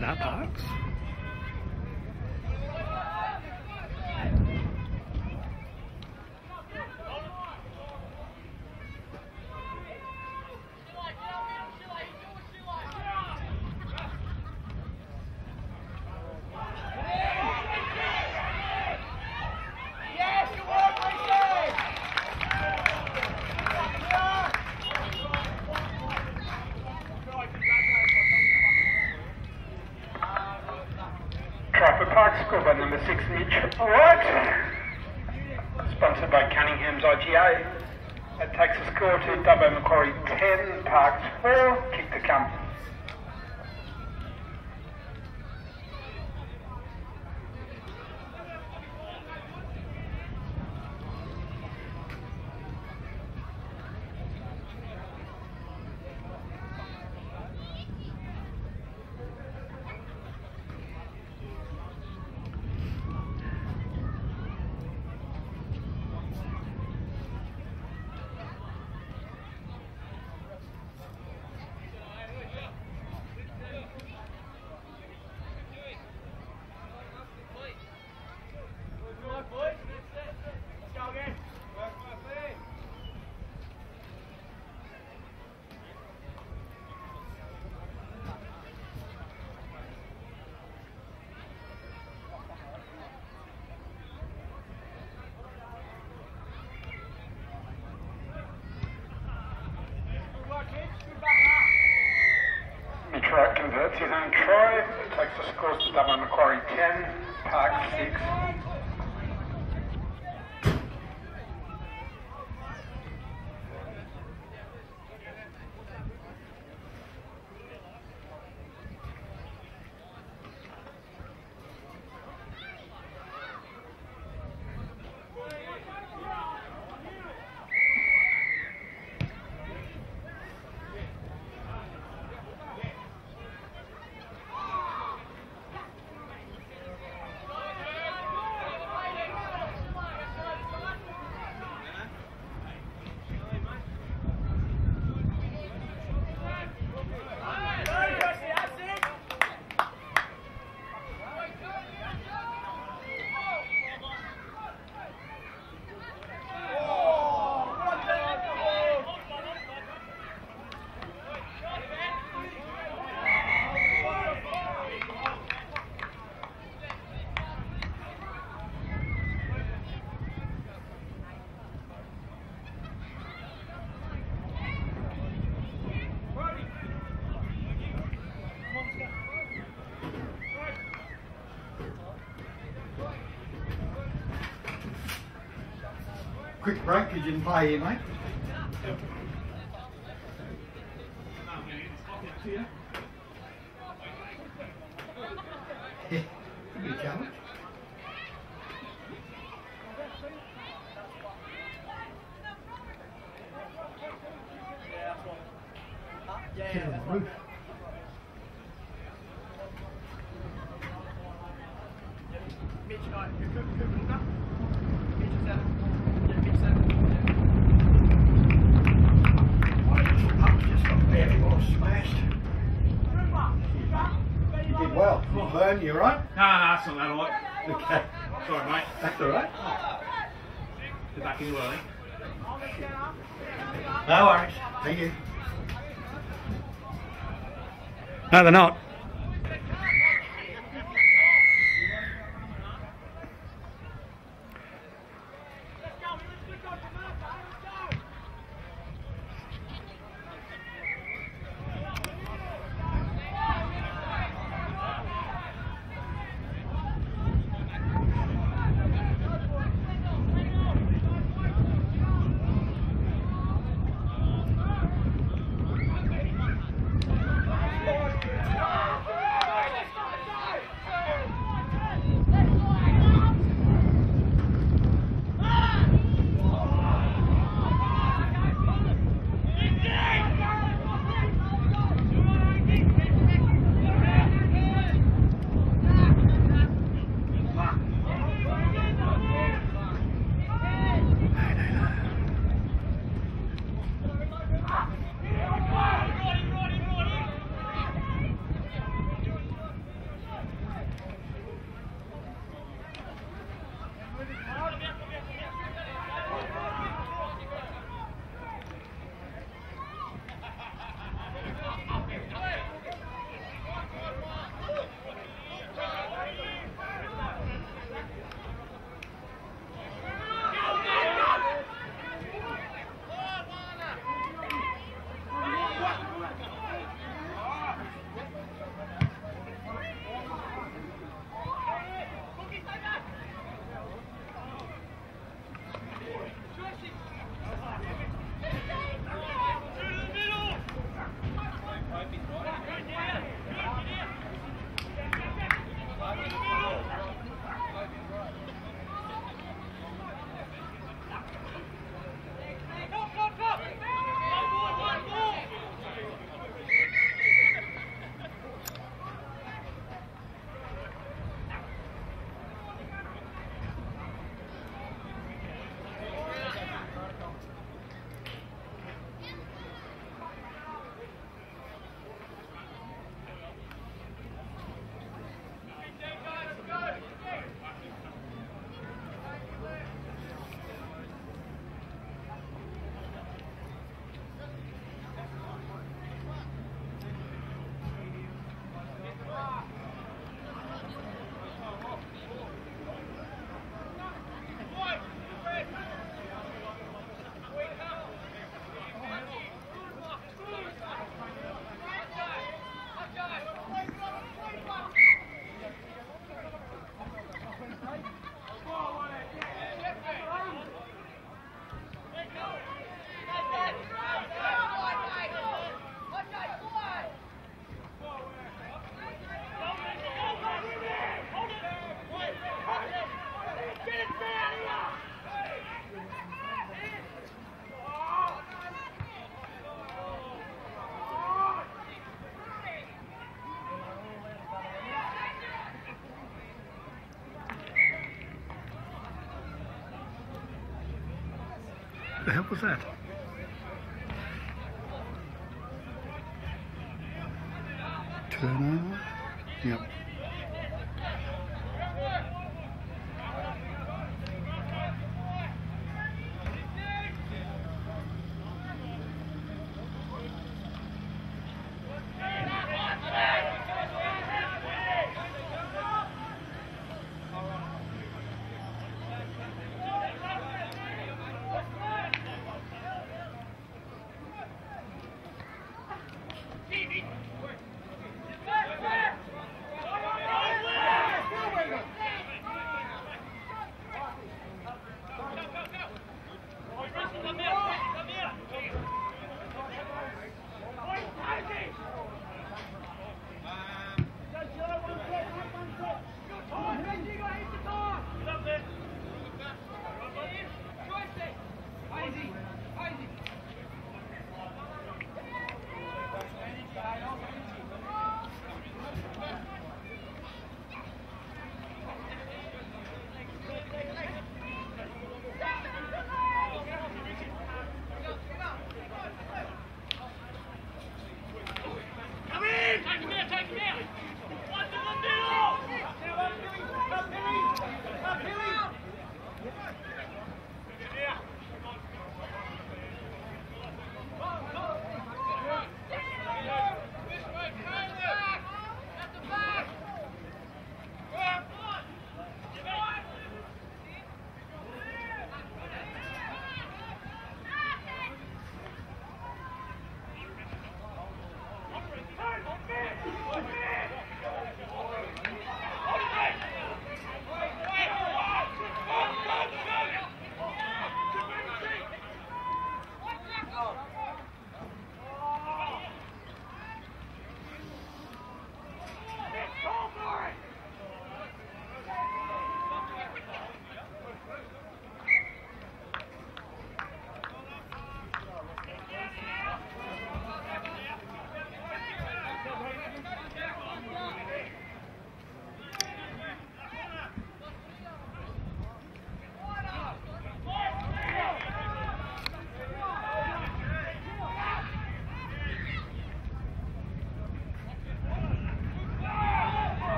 better, Parkes. Trafford Park, score by number six, Mitch White. Sponsored by Cunningham's IGA. Score to Dubbo Macquarie 10, Parkes 4, kick the come. T9 Troy, Texas Coast Dubbo Macquarie 10, Pack 6. Quick break, you didn't play here, mate. Yeah, be a challenge. Get on the roof. Puck's just got barely well smashed. You did well. Not burn, you right? No, no, that's not that all right. Okay. Sorry, mate. That's all right. They're back in early. No worries. Thank you. No, they're not. Hell was that?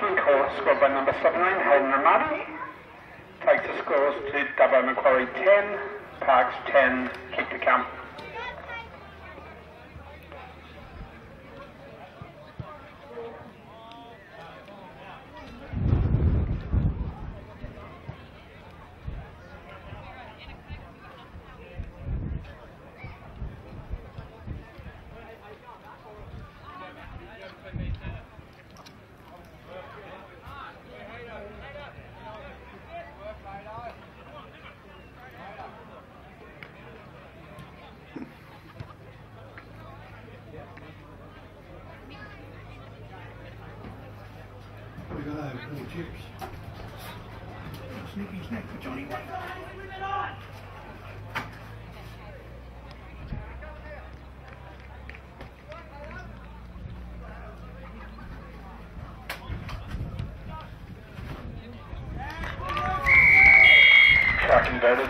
Spaceman, call scored by number 17, Hayden Ramadi. Takes the scores to Dubbo Macquarie 10, Parkes 10, kick to come. Chips. Sneaky snack for Johnny.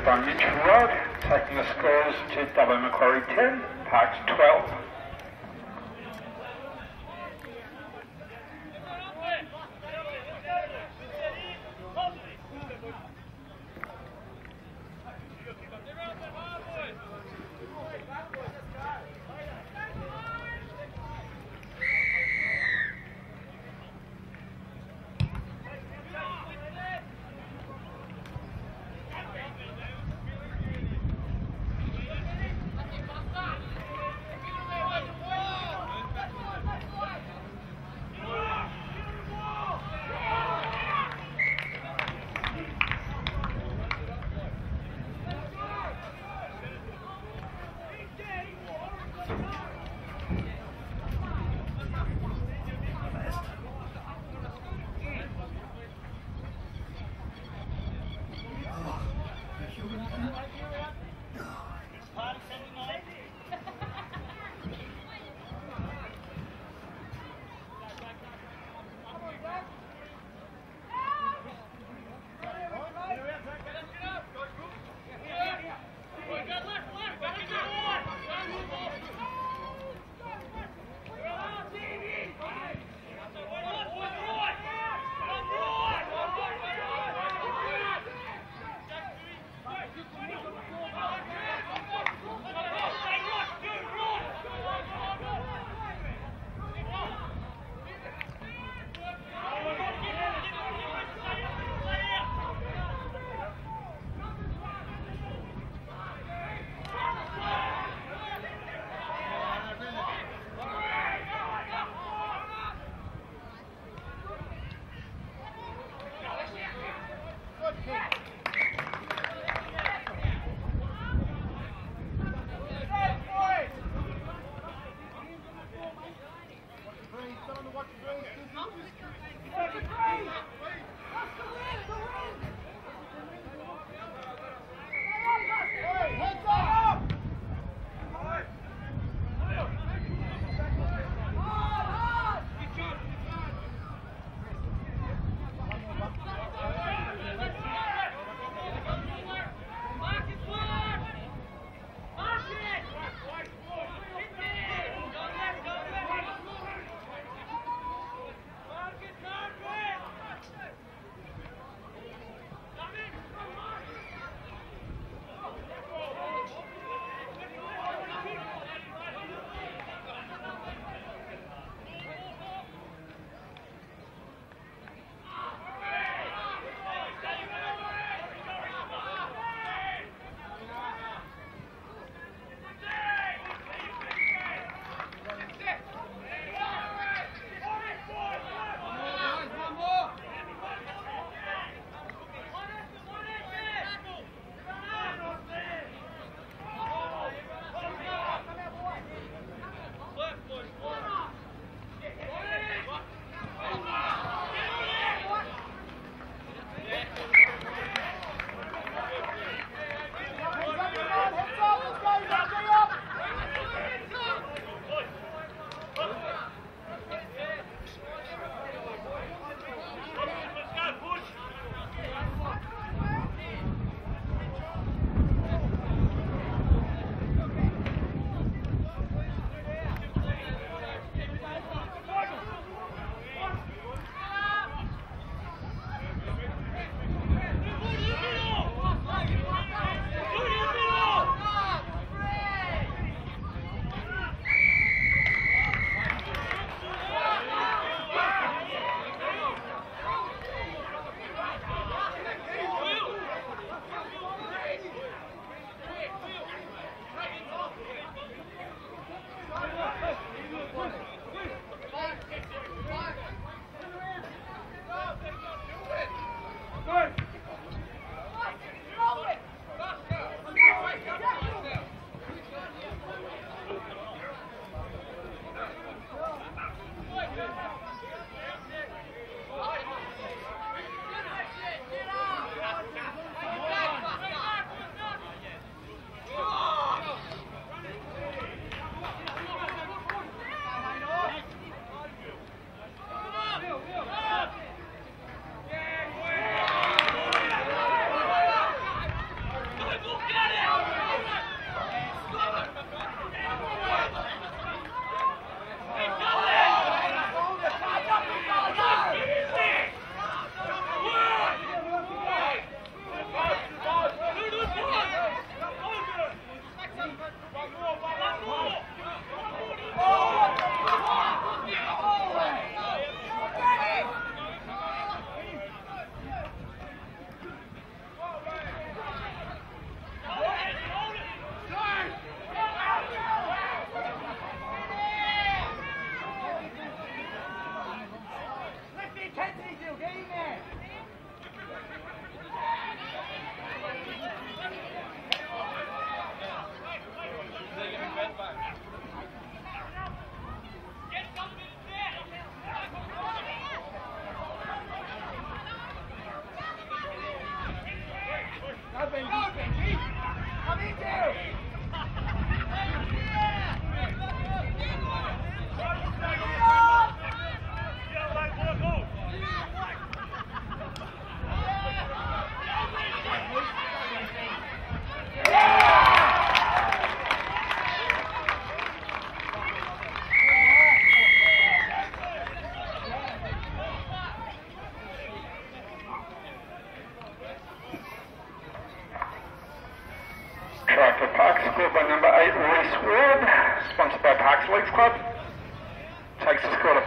By Mitchell Road, taking the scores to Dubbo Macquarie 10, Parkes 12.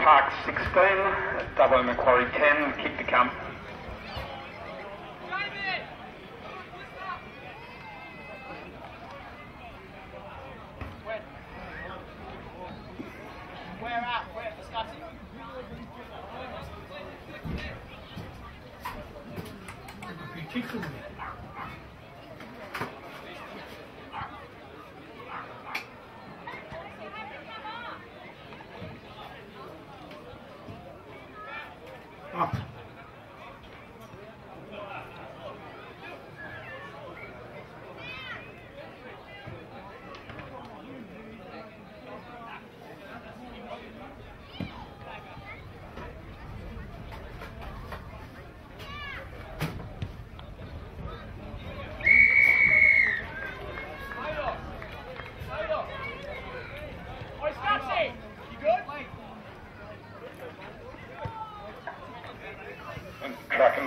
park 16, Dubbo Macquarie 10, kick the camp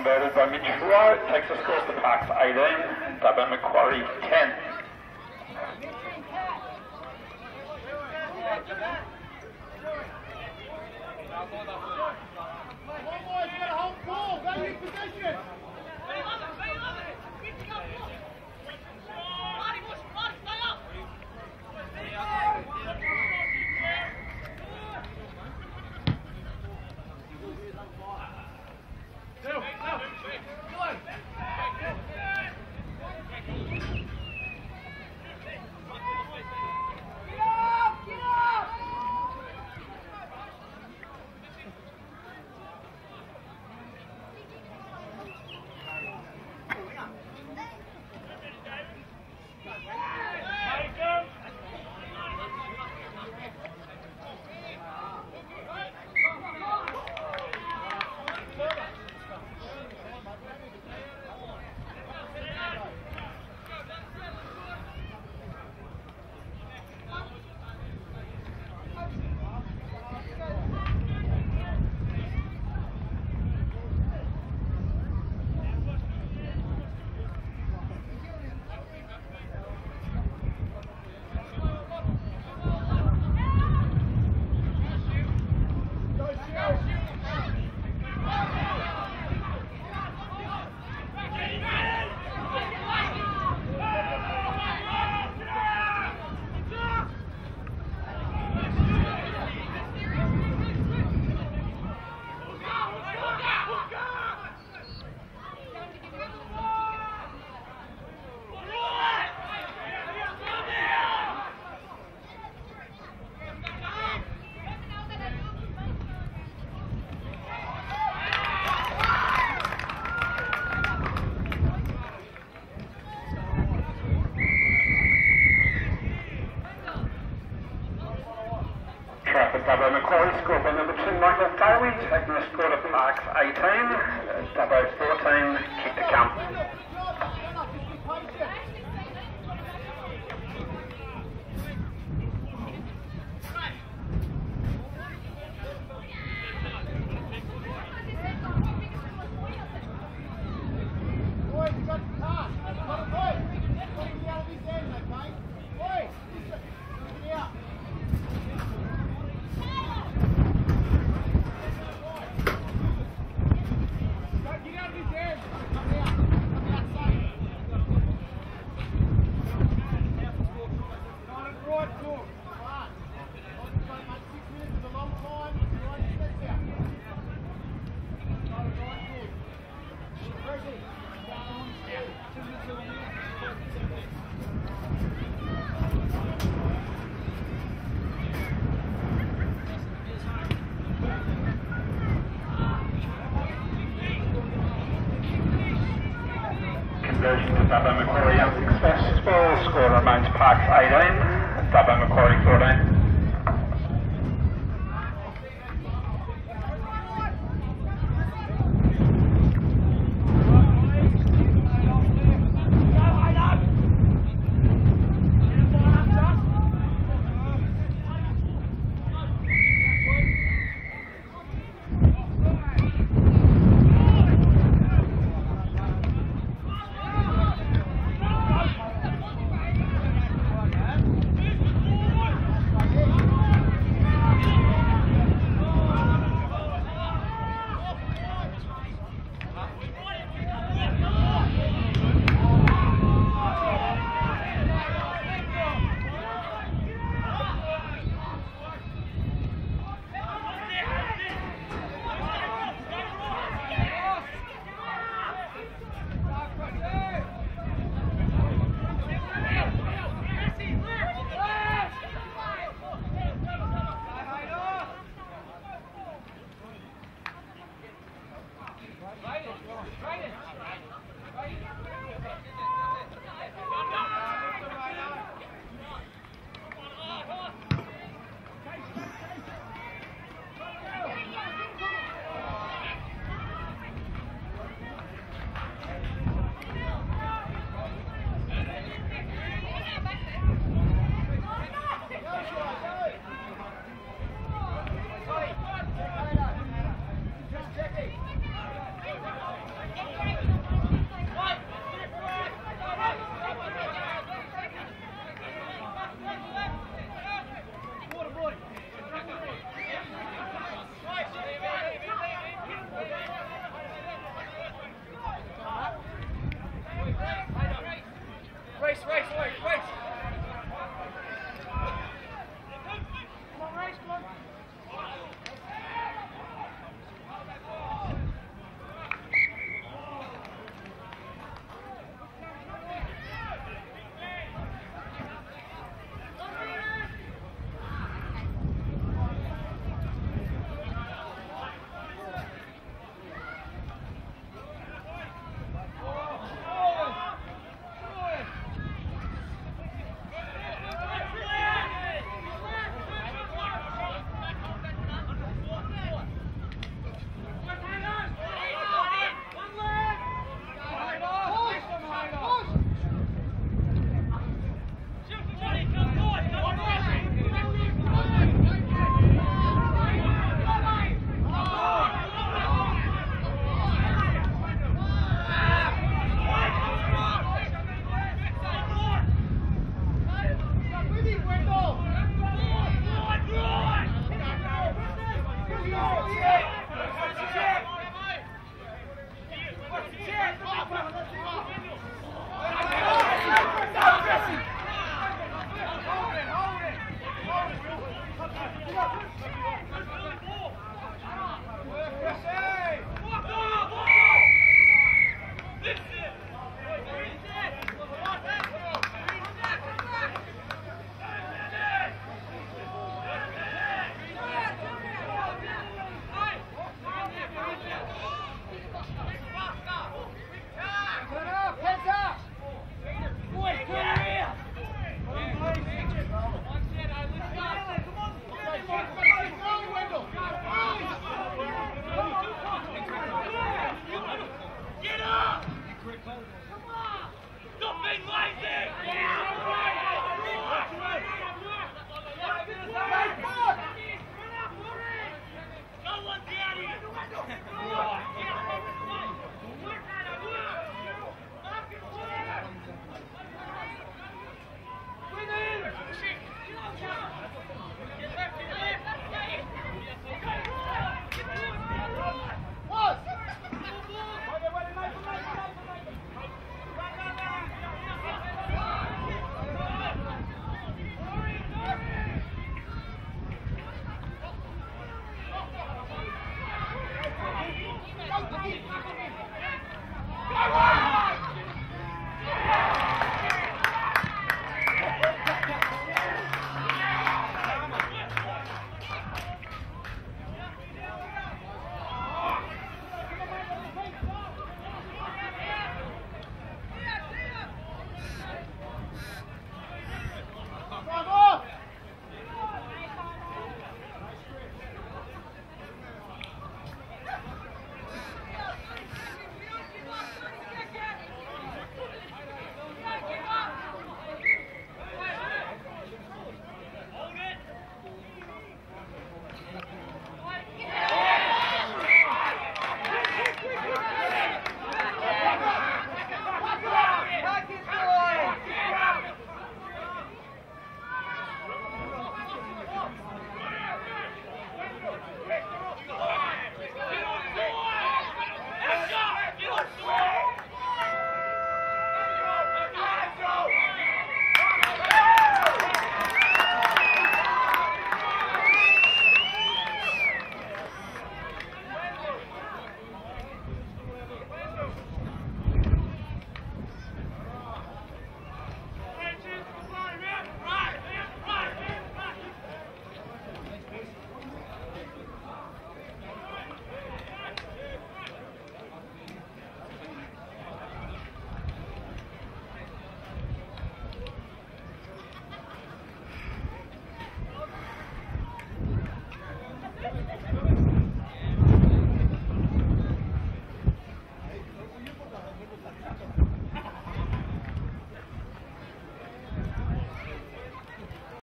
provided by Mitch Rowe. Takes us across the Parkes 18, Dubbo Macquarie 10. You got a whole ball. Value.